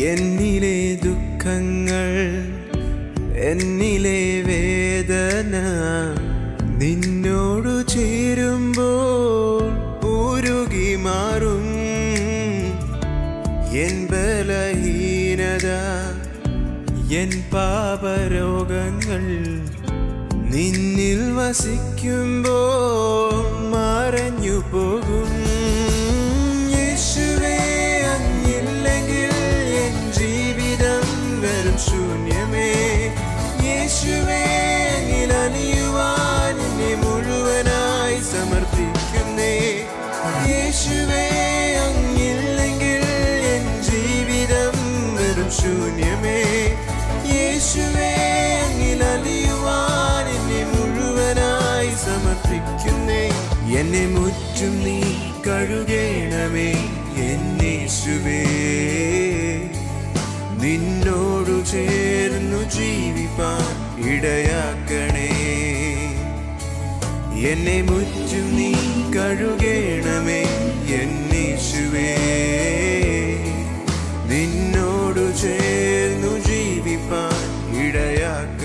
എന്നിലെ ദുഃഖങ്ങൾ എന്നിലെ വേദന നിന്നോടു ചേരുമ്പോൾ ഉരുകി മാറും. എൻ ബലഹീനത എൻ പാപരോഗങ്ങൾ നിന്നിൽ വസിക്കുമ്പോൾ വെറും ശൂന്യമേ യേശുവേ അലിയുവാൻ എന്നെ മുഴുവനായി സമർപ്പിക്കുന്നേ യേശുവേ അങ്ങില്ലെങ്കിൽ എൻ ജീവിതം വെറും ശൂന്യമേ യേശുവേ അങ്ങിൽ അലിയുവാൻ എന്നെ മുഴുവനായി സമർപ്പിക്കുന്നേ എന്നെ മുറ്റും നീ കഴുകേണമേ എന്നേശുവേ നിന്നോ ജീവിപ്പാൻ ഇടയാക്കണേ. എന്നെ മുറ്റു നീ കഴുകേണമേ എന്നേശുവേ. നിന്നോടു ചേർന്നു ജീവിപ്പാൻ ഇടയാക്കണേ